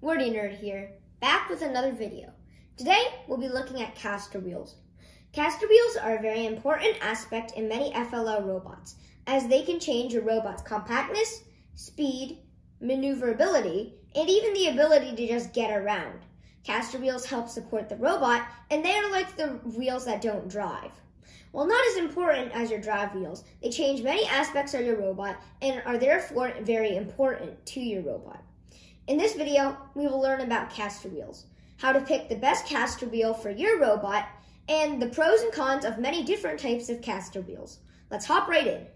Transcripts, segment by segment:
Wordy Nerd here, back with another video. Today, we'll be looking at caster wheels. Caster wheels are a very important aspect in many FLL robots, as they can change your robot's compactness, speed, maneuverability, and even the ability to just get around. Caster wheels help support the robot, and they are like the wheels that don't drive. While not as important as your drive wheels, they change many aspects of your robot and are therefore very important to your robot. In this video, we will learn about caster wheels, how to pick the best caster wheel for your robot, and the pros and cons of many different types of caster wheels. Let's hop right in.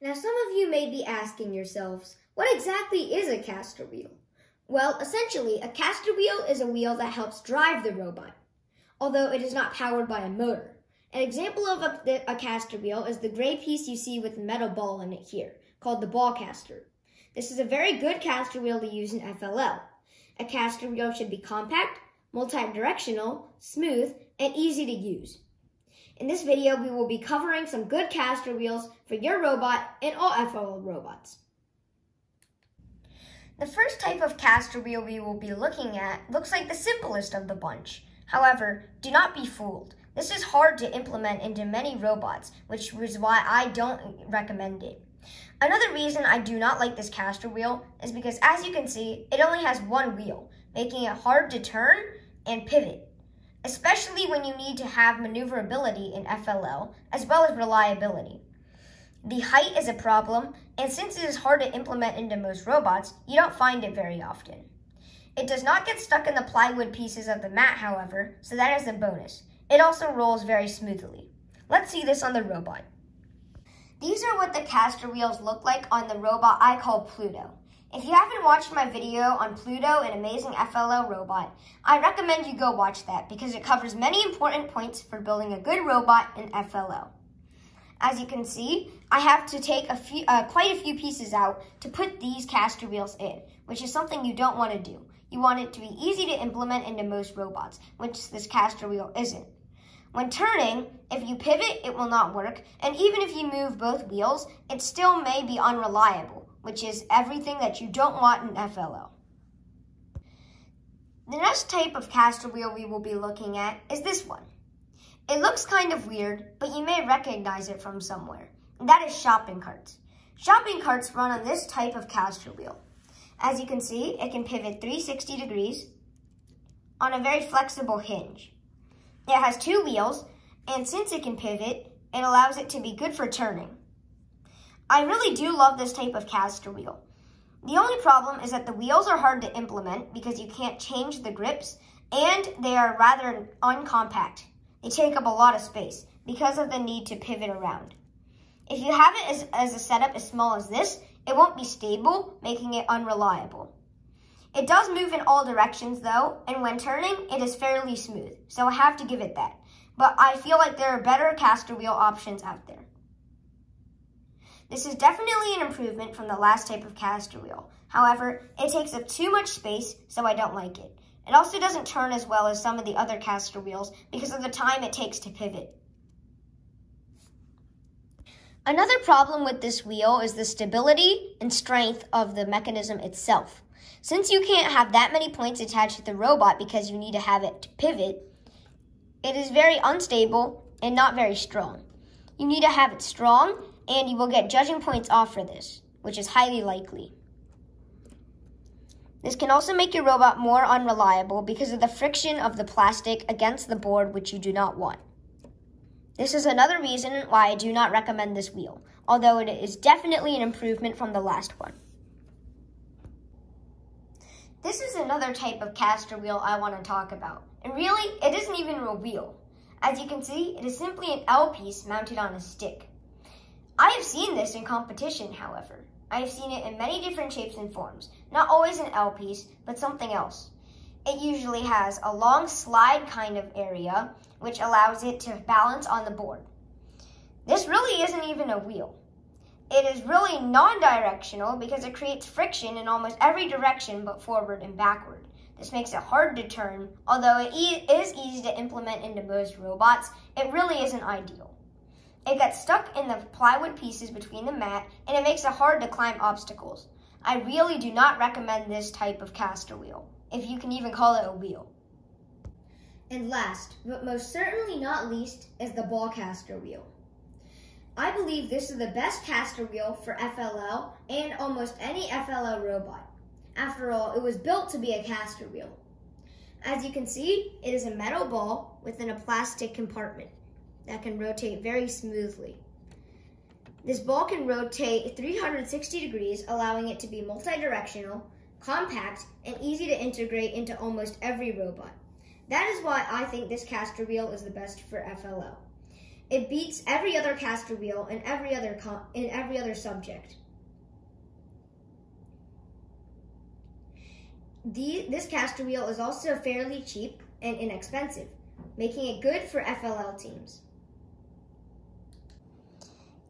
Now, some of you may be asking yourselves, what exactly is a caster wheel? Well, essentially, a caster wheel is a wheel that helps drive the robot, although it is not powered by a motor. An example of a, a caster wheel is the gray piece you see with the metal ball in it here, called the ball caster. This is a very good caster wheel to use in FLL. A caster wheel should be compact, multi-directional, smooth, and easy to use. In this video, we will be covering some good caster wheels for your robot and all FLL robots. The first type of caster wheel we will be looking at looks like the simplest of the bunch. However, do not be fooled. This is hard to implement into many robots, which is why I don't recommend it. Another reason I do not like this caster wheel is because as you can see, it only has one wheel, making it hard to turn and pivot, especially when you need to have maneuverability in FLL, as well as reliability. The height is a problem, and since it is hard to implement into most robots, you don't find it very often. It does not get stuck in the plywood pieces of the mat, however, so that is a bonus. It also rolls very smoothly. Let's see this on the robot. These are what the caster wheels look like on the robot I call Pluto. If you haven't watched my video on Pluto, an amazing FLL robot, I recommend you go watch that because it covers many important points for building a good robot in FLL. As you can see, I have to take a few, uh, quite a few pieces out to put these caster wheels in, which is something you don't want to do. You want it to be easy to implement into most robots, which this caster wheel isn't. When turning, if you pivot, it will not work, and even if you move both wheels, it still may be unreliable, which is everything that you don't want in FLL. The next type of caster wheel we will be looking at is this one. It looks kind of weird, but you may recognize it from somewhere. That is shopping carts. Shopping carts run on this type of caster wheel. As you can see, it can pivot 360 degrees on a very flexible hinge. It has two wheels, and since it can pivot, it allows it to be good for turning. I really do love this type of caster wheel. The only problem is that the wheels are hard to implement because you can't change the grips and they are rather uncompact. They take up a lot of space because of the need to pivot around. If you have it as, as a setup as small as this, it won't be stable, making it unreliable. It does move in all directions though, and when turning, it is fairly smooth, so I have to give it that. But I feel like there are better caster wheel options out there. This is definitely an improvement from the last type of caster wheel. However, it takes up too much space, so I don't like it. It also doesn't turn as well as some of the other caster wheels because of the time it takes to pivot. Another problem with this wheel is the stability and strength of the mechanism itself. Since you can't have that many points attached to the robot because you need to have it to pivot, it is very unstable and not very strong. You need to have it strong and you will get judging points off for this, which is highly likely. This can also make your robot more unreliable because of the friction of the plastic against the board, which you do not want. This is another reason why I do not recommend this wheel, although it is definitely an improvement from the last one. This is another type of caster wheel I want to talk about. And really, it isn't even a wheel. As you can see, it is simply an L piece mounted on a stick. I have seen this in competition, however. I have seen it in many different shapes and forms. Not always an L piece, but something else. It usually has a long slide kind of area, which allows it to balance on the board. This really isn't even a wheel. It is really non-directional because it creates friction in almost every direction but forward and backward. This makes it hard to turn. Although it e is easy to implement into most robots, it really isn't ideal. It gets stuck in the plywood pieces between the mat and it makes it hard to climb obstacles. I really do not recommend this type of caster wheel, if you can even call it a wheel. And last, but most certainly not least, is the ball caster wheel. I believe this is the best caster wheel for FLL and almost any FLL robot. After all, it was built to be a caster wheel. As you can see, it is a metal ball within a plastic compartment that can rotate very smoothly. This ball can rotate 360 degrees, allowing it to be multi-directional, compact, and easy to integrate into almost every robot. That is why I think this caster wheel is the best for FLL. It beats every other caster wheel in every other in every other subject. The, this caster wheel is also fairly cheap and inexpensive, making it good for FLL teams.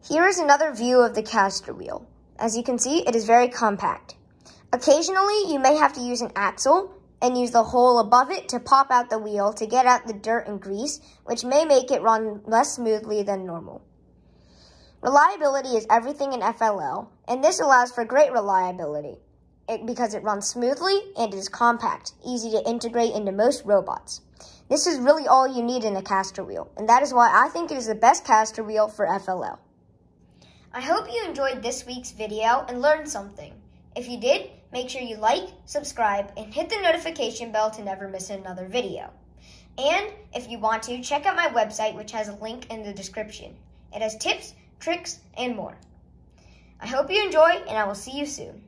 Here is another view of the caster wheel. As you can see, it is very compact. Occasionally, you may have to use an axle and use the hole above it to pop out the wheel to get out the dirt and grease, which may make it run less smoothly than normal. Reliability is everything in FLL, and this allows for great reliability it, because it runs smoothly and is compact, easy to integrate into most robots. This is really all you need in a caster wheel, and that is why I think it is the best caster wheel for FLL. I hope you enjoyed this week's video and learned something. If you did, make sure you like, subscribe, and hit the notification bell to never miss another video. And if you want to, check out my website, which has a link in the description. It has tips, tricks, and more. I hope you enjoy, and I will see you soon.